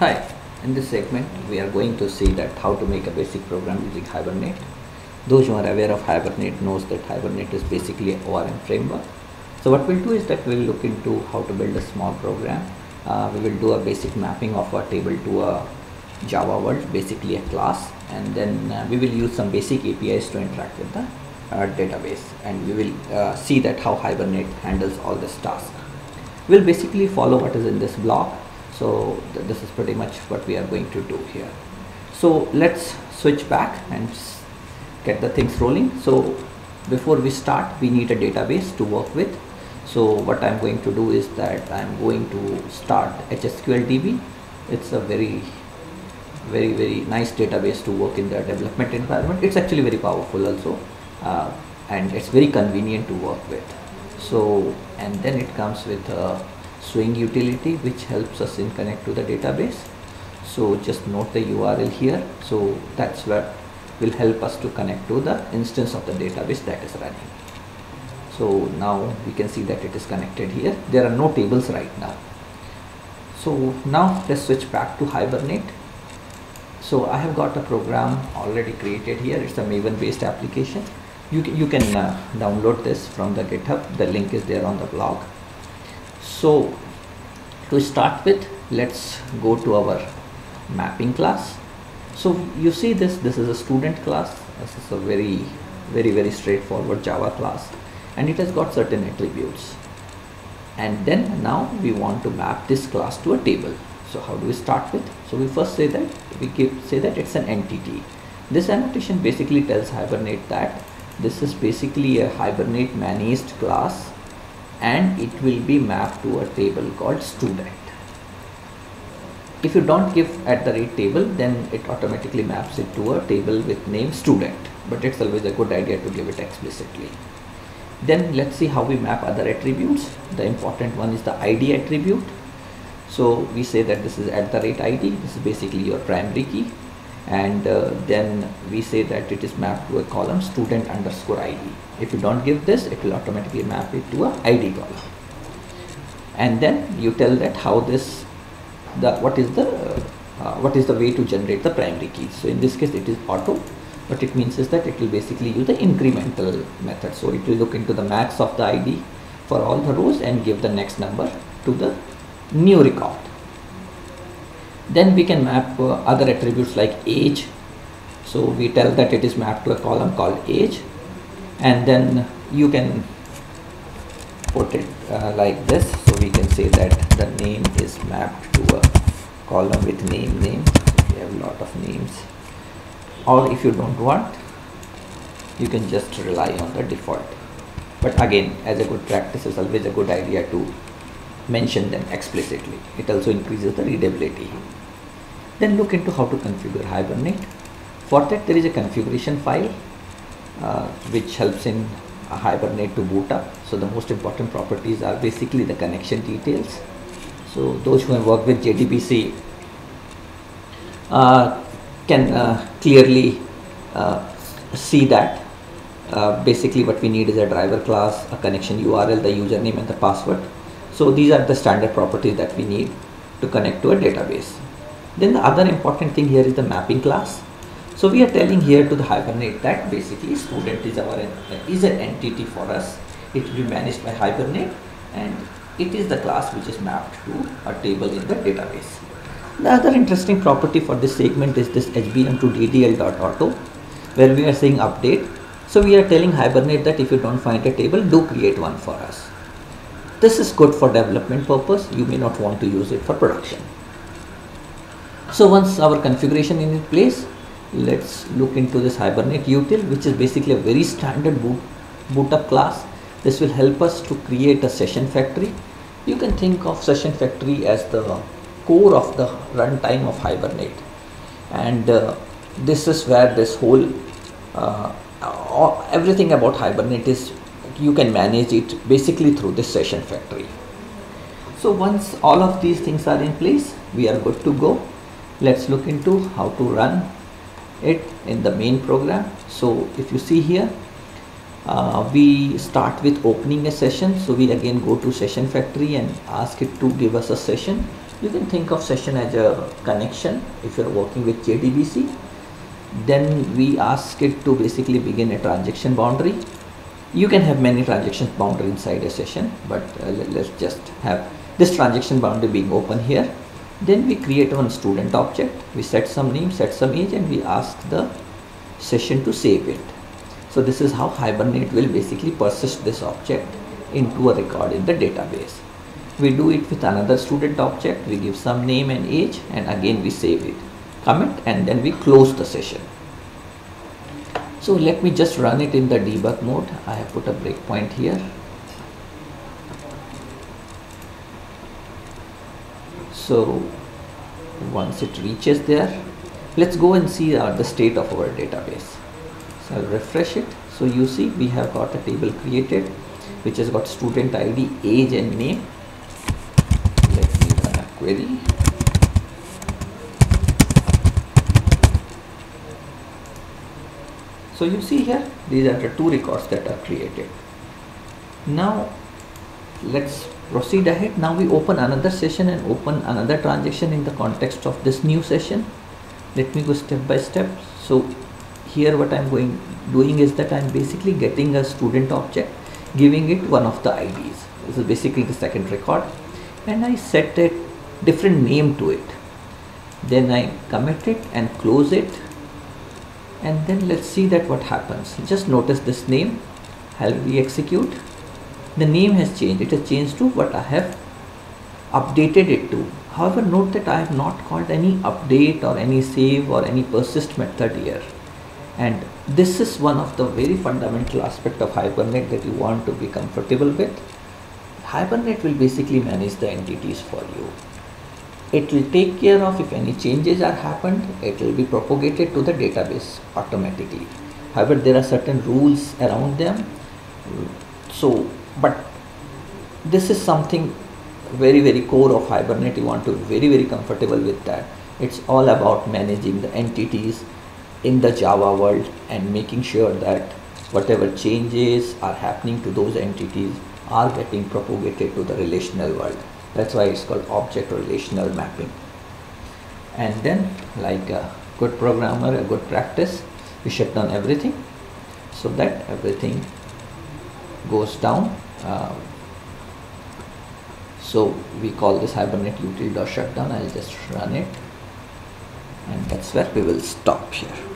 Hi, in this segment we are going to see that how to make a basic program using Hibernate. Those who are aware of Hibernate knows that Hibernate is basically an ORM framework. So what we'll do is that we'll look into how to build a small program. Uh, we will do a basic mapping of a table to a Java world, basically a class, and then uh, we will use some basic APIs to interact with the uh, database, and we will uh, see that how Hibernate handles all this task. We'll basically follow what is in this blog. So th this is pretty much what we are going to do here. So let's switch back and get the things rolling. So before we start, we need a database to work with. So what I'm going to do is that I'm going to start HSQLDB. It's a very very very nice database to work in the development environment it's actually very powerful also uh, and it's very convenient to work with so and then it comes with a swing utility which helps us in connect to the database. So just note the url here. So that's what will help us to connect to the instance of the database that is running. So now we can see that it is connected here. There are no tables right now. So now let's switch back to hibernate. So I have got a program already created here. It's a maven based application. You can, you can uh, download this from the github. The link is there on the blog so to start with let's go to our mapping class. So you see this this is a student class. This is a very very very straightforward java class. And it has got certain attributes. And then now we want to map this class to a table. So how do we start with? So we first say that we give, say that it's an entity. This annotation basically tells Hibernate that this is basically a Hibernate managed class and it will be mapped to a table called student. If you don't give at the rate table then it automatically maps it to a table with name student but it's always a good idea to give it explicitly. Then let's see how we map other attributes. The important one is the ID attribute so we say that this is at the rate id this is basically your primary key and uh, then we say that it is mapped to a column student underscore id if you don't give this it will automatically map it to a id column. And then you tell that how this the what is the uh, what is the way to generate the primary keys. So in this case it is auto what it means is that it will basically use the incremental method. So it will look into the max of the id for all the rows and give the next number to the new record then we can map uh, other attributes like age. So we tell that it is mapped to a column called age. And then you can put it uh, like this. So we can say that the name is mapped to a column with name name. We have a lot of names. Or if you don't want you can just rely on the default. But again as a good practice is always a good idea to mention them explicitly. It also increases the readability. Then look into how to configure Hibernate. For that there is a configuration file uh, which helps in Hibernate to boot up. So the most important properties are basically the connection details. So those who have worked with JDBC uh, can uh, clearly uh, see that uh, basically what we need is a driver class, a connection URL, the username and the password so these are the standard properties that we need to connect to a database. Then the other important thing here is the mapping class. So we are telling here to the Hibernate that basically student is our is an entity for us. It will be managed by Hibernate and it is the class which is mapped to a table in the database. The other interesting property for this segment is this HBM to DDL.auto where we are saying update. So we are telling Hibernate that if you don't find a table, do create one for us. This is good for development purpose. You may not want to use it for production. So once our configuration is in place, let's look into this Hibernate util, which is basically a very standard boot, boot up class. This will help us to create a session factory. You can think of session factory as the core of the runtime of Hibernate. And uh, this is where this whole uh, everything about Hibernate is you can manage it basically through this session factory. So once all of these things are in place, we are good to go. Let's look into how to run it in the main program. So if you see here, uh, we start with opening a session. So we again go to session factory and ask it to give us a session. you can think of session as a connection if you're working with JDBC. Then we ask it to basically begin a transaction boundary. You can have many transaction boundary inside a session, but uh, let's just have this transaction boundary being open here. Then we create one student object. We set some name, set some age, and we ask the session to save it. So this is how Hibernate will basically persist this object into a record in the database. We do it with another student object, we give some name and age and again we save it, commit and then we close the session. So let me just run it in the debug mode. I have put a breakpoint here. So once it reaches there, let's go and see uh, the state of our database. So I'll refresh it. So you see we have got a table created which has got student ID, age and name. Let me run a query. So you see here, these are the two records that are created. Now let's proceed ahead. Now we open another session and open another transaction in the context of this new session. Let me go step by step. So here what I'm going doing is that I'm basically getting a student object giving it one of the IDs. This is basically the second record and I set a different name to it. Then I commit it and close it and then let's see that what happens. Just notice this name. I'll re-execute. The name has changed. It has changed to what I have updated it to. However, note that I have not called any update or any save or any persist method here and this is one of the very fundamental aspect of Hibernate that you want to be comfortable with. Hibernate will basically manage the entities for you. It will take care of if any changes are happened, it will be propagated to the database automatically. However, there are certain rules around them. So, but this is something very very core of Hibernate. You want to be very very comfortable with that. It's all about managing the entities in the Java world and making sure that whatever changes are happening to those entities are getting propagated to the relational world. That's why it's called object relational mapping. And then like a good programmer, a good practice, we shut down everything so that everything goes down. Uh, so we call this hibernate util.shutdown. I'll just run it and that's where we will stop here.